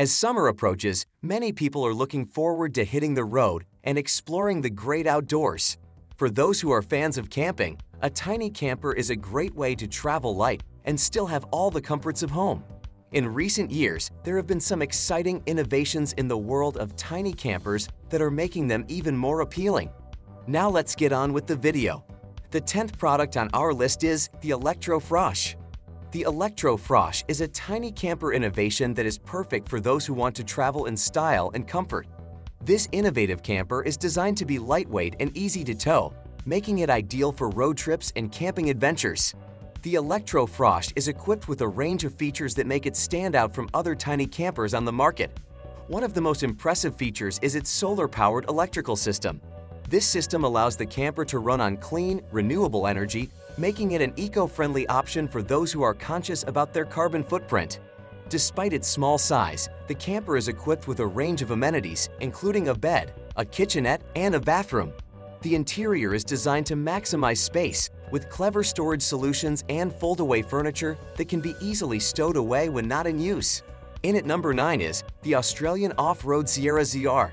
As summer approaches, many people are looking forward to hitting the road and exploring the great outdoors. For those who are fans of camping, a tiny camper is a great way to travel light and still have all the comforts of home. In recent years, there have been some exciting innovations in the world of tiny campers that are making them even more appealing. Now let's get on with the video. The 10th product on our list is the Elektro Frosch. The Elektro Frosch is a tiny camper innovation that is perfect for those who want to travel in style and comfort. This innovative camper is designed to be lightweight and easy to tow, making it ideal for road trips and camping adventures. The Elektro Frosch is equipped with a range of features that make it stand out from other tiny campers on the market. One of the most impressive features is its solar-powered electrical system. This system allows the camper to run on clean, renewable energy making it an eco-friendly option for those who are conscious about their carbon footprint. Despite its small size, the camper is equipped with a range of amenities, including a bed, a kitchenette, and a bathroom. The interior is designed to maximize space, with clever storage solutions and fold-away furniture that can be easily stowed away when not in use. In at number 9 is the Australian Off-Road Sierra ZR.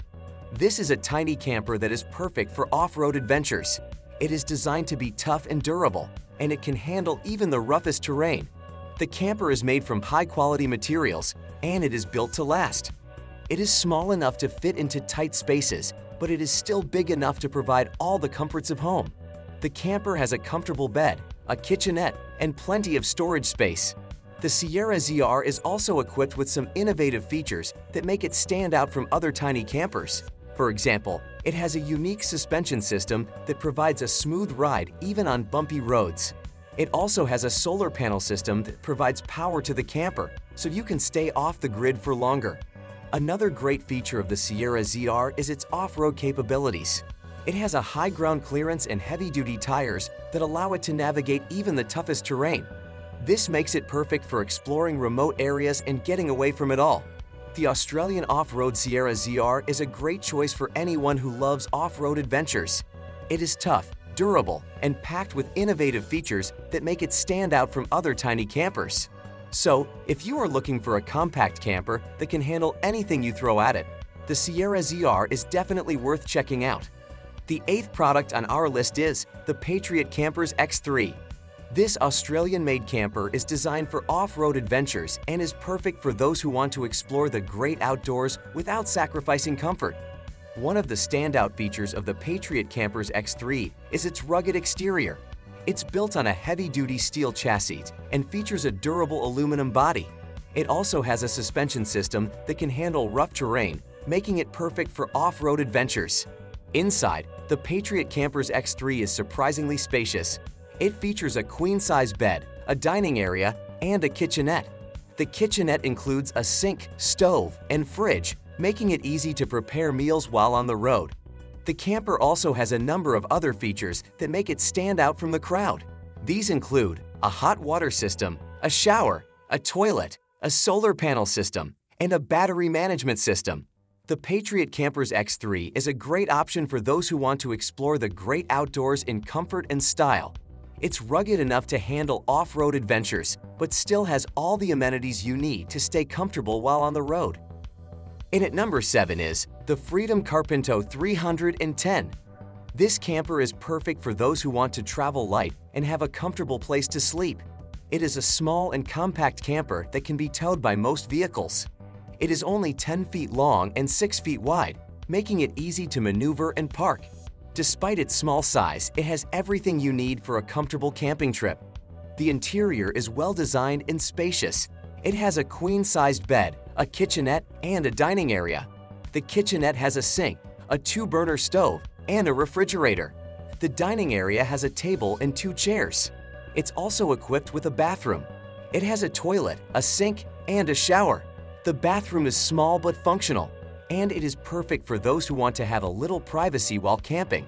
This is a tiny camper that is perfect for off-road adventures. It is designed to be tough and durable, and it can handle even the roughest terrain. The camper is made from high-quality materials, and it is built to last. It is small enough to fit into tight spaces, but it is still big enough to provide all the comforts of home. The camper has a comfortable bed, a kitchenette, and plenty of storage space. The Sierra ZR is also equipped with some innovative features that make it stand out from other tiny campers. For example, it has a unique suspension system that provides a smooth ride even on bumpy roads. It also has a solar panel system that provides power to the camper, so you can stay off the grid for longer. Another great feature of the Sierra ZR is its off-road capabilities. It has a high ground clearance and heavy-duty tires that allow it to navigate even the toughest terrain. This makes it perfect for exploring remote areas and getting away from it all. The Australian off-road Sierra ZR is a great choice for anyone who loves off-road adventures. It is tough, durable, and packed with innovative features that make it stand out from other tiny campers. So, if you are looking for a compact camper that can handle anything you throw at it, the Sierra ZR is definitely worth checking out. The eighth product on our list is the Patriot Campers X3. This Australian-made camper is designed for off-road adventures and is perfect for those who want to explore the great outdoors without sacrificing comfort. One of the standout features of the Patriot Campers X3 is its rugged exterior. It's built on a heavy-duty steel chassis and features a durable aluminum body. It also has a suspension system that can handle rough terrain, making it perfect for off-road adventures. Inside, the Patriot Campers X3 is surprisingly spacious it features a queen-size bed, a dining area, and a kitchenette. The kitchenette includes a sink, stove, and fridge, making it easy to prepare meals while on the road. The camper also has a number of other features that make it stand out from the crowd. These include a hot water system, a shower, a toilet, a solar panel system, and a battery management system. The Patriot Campers X3 is a great option for those who want to explore the great outdoors in comfort and style it's rugged enough to handle off-road adventures, but still has all the amenities you need to stay comfortable while on the road. In at number 7 is the Freedom Carpento 310. This camper is perfect for those who want to travel light and have a comfortable place to sleep. It is a small and compact camper that can be towed by most vehicles. It is only 10 feet long and 6 feet wide, making it easy to maneuver and park. Despite its small size, it has everything you need for a comfortable camping trip. The interior is well designed and spacious. It has a queen-sized bed, a kitchenette, and a dining area. The kitchenette has a sink, a two-burner stove, and a refrigerator. The dining area has a table and two chairs. It's also equipped with a bathroom. It has a toilet, a sink, and a shower. The bathroom is small but functional and it is perfect for those who want to have a little privacy while camping.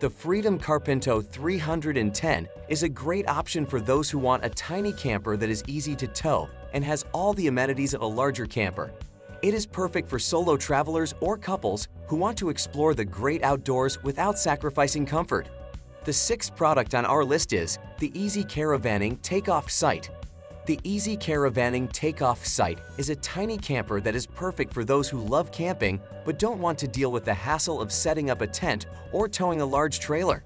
The Freedom Carpento 310 is a great option for those who want a tiny camper that is easy to tow and has all the amenities of a larger camper. It is perfect for solo travelers or couples who want to explore the great outdoors without sacrificing comfort. The sixth product on our list is the Easy Caravanning TakeOff Xcite. The Easy Caravanning TakeOff Xcite is a tiny camper that is perfect for those who love camping but don't want to deal with the hassle of setting up a tent or towing a large trailer.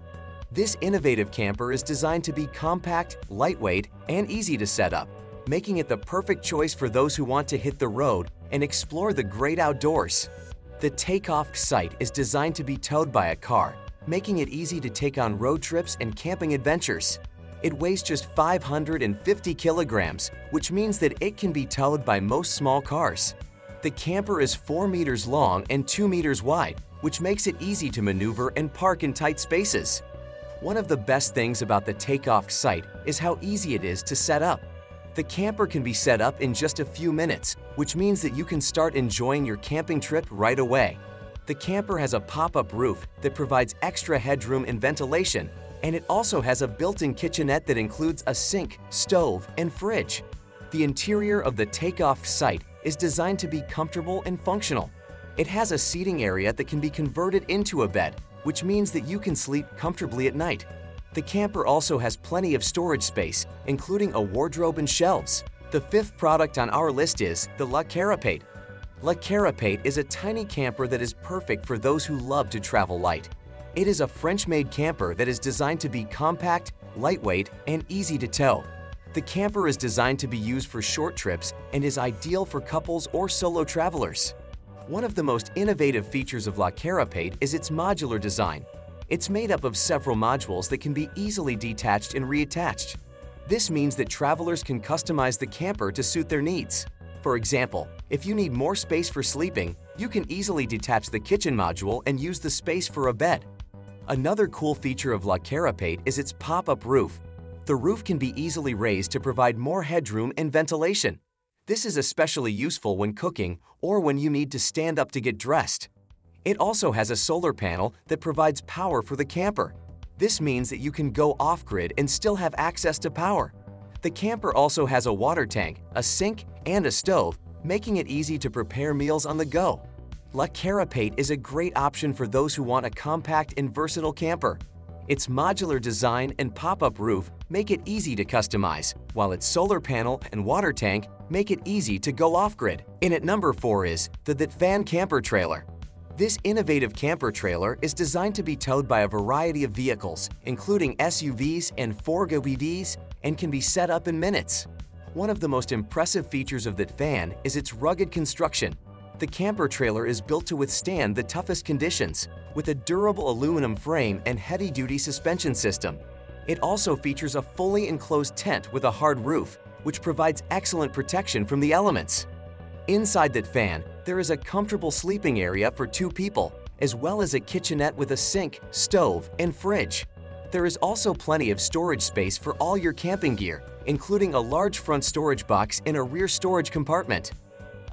This innovative camper is designed to be compact, lightweight, and easy to set up, making it the perfect choice for those who want to hit the road and explore the great outdoors. The TakeOff Xcite is designed to be towed by a car, making it easy to take on road trips and camping adventures. It weighs just 550 kilograms, which means that it can be towed by most small cars. The camper is 4 meters long and 2 meters wide, which makes it easy to maneuver and park in tight spaces. One of the best things about the TakeOff Xcite is how easy it is to set up. The camper can be set up in just a few minutes, which means that you can start enjoying your camping trip right away. The camper has a pop-up roof that provides extra headroom and ventilation and it also has a built-in kitchenette that includes a sink, stove, and fridge. The interior of the TakeOff Xcite is designed to be comfortable and functional. It has a seating area that can be converted into a bed, which means that you can sleep comfortably at night. The camper also has plenty of storage space, including a wardrobe and shelves. The fifth product on our list is the La Carapate. La Carapate is a tiny camper that is perfect for those who love to travel light. It is a French-made camper that is designed to be compact, lightweight, and easy to tow. The camper is designed to be used for short trips and is ideal for couples or solo travelers. One of the most innovative features of La Carapate is its modular design. It's made up of several modules that can be easily detached and reattached. This means that travelers can customize the camper to suit their needs. For example, if you need more space for sleeping, you can easily detach the kitchen module and use the space for a bed. Another cool feature of La Carapate is its pop-up roof. The roof can be easily raised to provide more headroom and ventilation. This is especially useful when cooking or when you need to stand up to get dressed. It also has a solar panel that provides power for the camper. This means that you can go off-grid and still have access to power. The camper also has a water tank, a sink, and a stove, making it easy to prepare meals on the go. La Carapate is a great option for those who want a compact and versatile camper. Its modular design and pop-up roof make it easy to customize, while its solar panel and water tank make it easy to go off-grid. In at number 4 is the Ditvan Camper Trailer. This innovative camper trailer is designed to be towed by a variety of vehicles, including SUVs and 4x4s, and can be set up in minutes. One of the most impressive features of the Tvan is its rugged construction, the camper trailer is built to withstand the toughest conditions, with a durable aluminum frame and heavy-duty suspension system. It also features a fully enclosed tent with a hard roof, which provides excellent protection from the elements. Inside the Tvan, there is a comfortable sleeping area for two people, as well as a kitchenette with a sink, stove, and fridge. There is also plenty of storage space for all your camping gear, including a large front storage box and a rear storage compartment.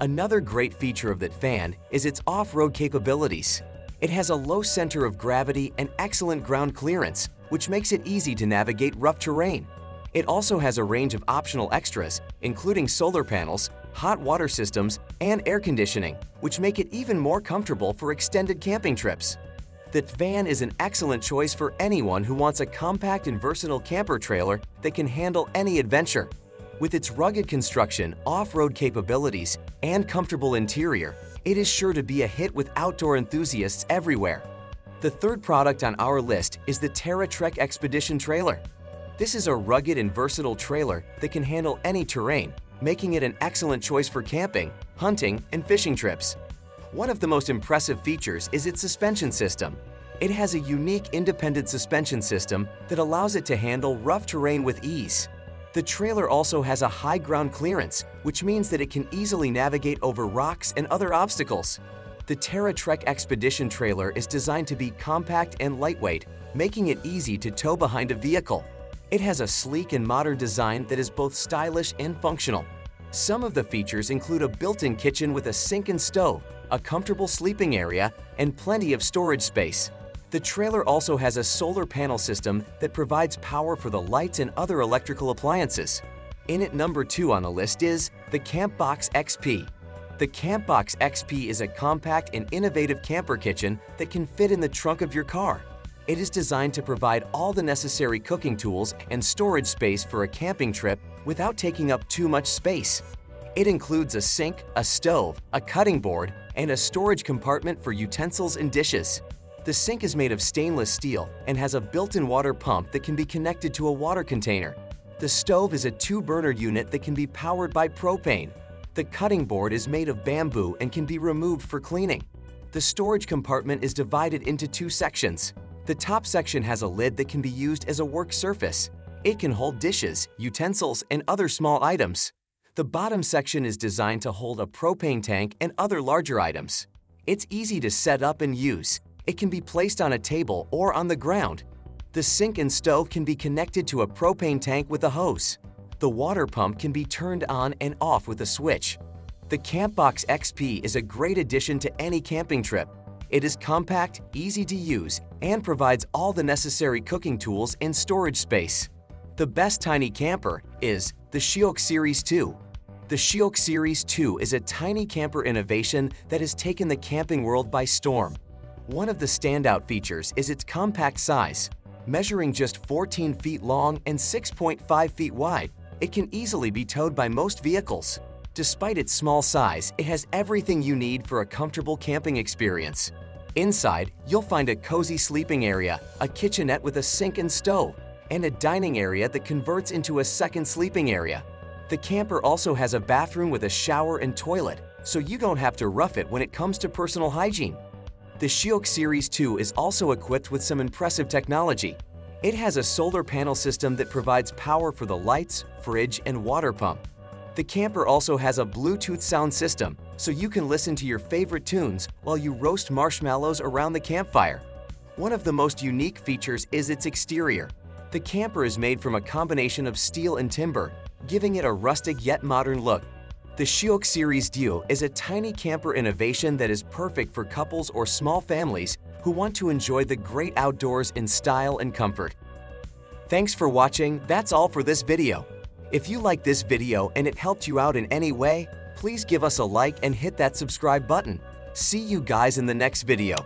Another great feature of the Tvan is its off-road capabilities. It has a low center of gravity and excellent ground clearance, which makes it easy to navigate rough terrain. It also has a range of optional extras, including solar panels, hot water systems, and air conditioning, which make it even more comfortable for extended camping trips. The Tvan is an excellent choice for anyone who wants a compact and versatile camper trailer that can handle any adventure. With its rugged construction, off-road capabilities, and comfortable interior, it is sure to be a hit with outdoor enthusiasts everywhere. The third product on our list is the Terra Trek Expedition Trailer. This is a rugged and versatile trailer that can handle any terrain, making it an excellent choice for camping, hunting, and fishing trips. One of the most impressive features is its suspension system. It has a unique independent suspension system that allows it to handle rough terrain with ease. The trailer also has a high ground clearance, which means that it can easily navigate over rocks and other obstacles. The Terra Trek Expedition trailer is designed to be compact and lightweight, making it easy to tow behind a vehicle. It has a sleek and modern design that is both stylish and functional. Some of the features include a built-in kitchen with a sink and stove, a comfortable sleeping area, and plenty of storage space. The trailer also has a solar panel system that provides power for the lights and other electrical appliances. In at number 2 on the list is the Campbox XP. The Campbox XP is a compact and innovative camper kitchen that can fit in the trunk of your car. It is designed to provide all the necessary cooking tools and storage space for a camping trip without taking up too much space. It includes a sink, a stove, a cutting board, and a storage compartment for utensils and dishes. The sink is made of stainless steel and has a built-in water pump that can be connected to a water container. The stove is a two-burner unit that can be powered by propane. The cutting board is made of bamboo and can be removed for cleaning. The storage compartment is divided into two sections. The top section has a lid that can be used as a work surface. It can hold dishes, utensils, and other small items. The bottom section is designed to hold a propane tank and other larger items. It's easy to set up and use. It can be placed on a table or on the ground. The sink and stove can be connected to a propane tank with a hose. The water pump can be turned on and off with a switch. The CampBox XP is a great addition to any camping trip. It is compact, easy to use, and provides all the necessary cooking tools and storage space. The best tiny camper is the Sheoak Series 2. The Sheoak Series 2 is a tiny camper innovation that has taken the camping world by storm. One of the standout features is its compact size. Measuring just 14 feet long and 6.5 feet wide, it can easily be towed by most vehicles. Despite its small size, it has everything you need for a comfortable camping experience. Inside, you'll find a cozy sleeping area, a kitchenette with a sink and stove, and a dining area that converts into a second sleeping area. The camper also has a bathroom with a shower and toilet, so you don't have to rough it when it comes to personal hygiene. The Sheoak Series 2 is also equipped with some impressive technology. It has a solar panel system that provides power for the lights, fridge, and water pump. The camper also has a Bluetooth sound system, so you can listen to your favorite tunes while you roast marshmallows around the campfire. One of the most unique features is its exterior. The camper is made from a combination of steel and timber, giving it a rustic yet modern look. The Sheoak Series Duo is a tiny camper innovation that is perfect for couples or small families who want to enjoy the great outdoors in style and comfort. Thanks for watching, that's all for this video. If you like this video and it helped you out in any way, please give us a like and hit that subscribe button. See you guys in the next video.